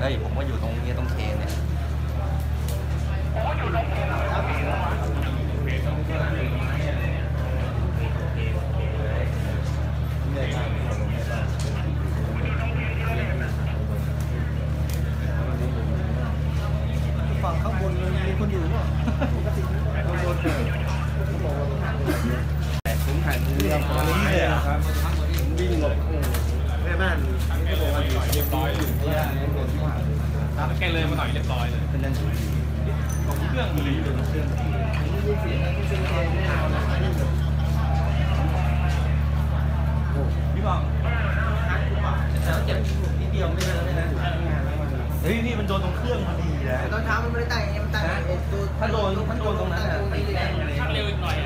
เฮ้ยผมก็อยู่ตรงนี้ตรงเคเนี่ยผมอยู่ตรงเคฝั่งข้างบนมีคนอยู่ป่ะปกติข้างบนแต่ผมหันเรื่องของนี้เลยครับวิ่งหลบแม่บ้านก็บอกว่าเรียบร้อยอยู่ที่ เลยเมื่อไหรียบร้อยเลยเป็นนั่อยู่ของเครื่องมืออยู่เครื่องพี่บองแล้วเจ็บนิดเดียวไม่เลยนะเฮ้ยนี่มันโดนตรงเครื่องพอดีนะตอนเช้ามันไม่ได้ตั้งอย่างมันตั้งถ้าโดนถ้าโดนตรงนั้นอะชักเร็วอีกหน่อย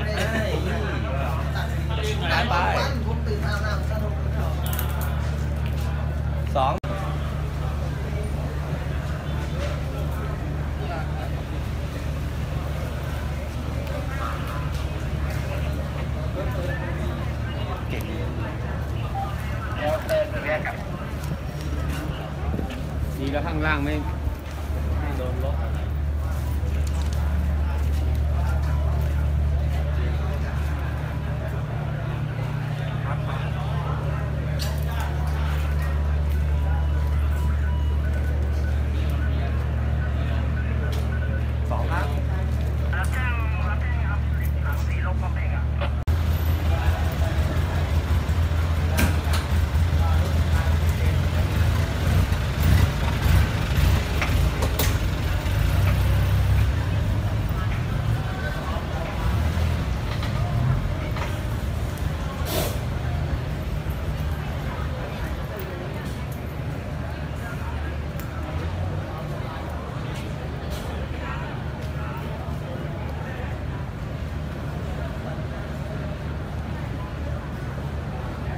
ก่งดีแล้วข้างล่างไม่ไม่โดนล็อก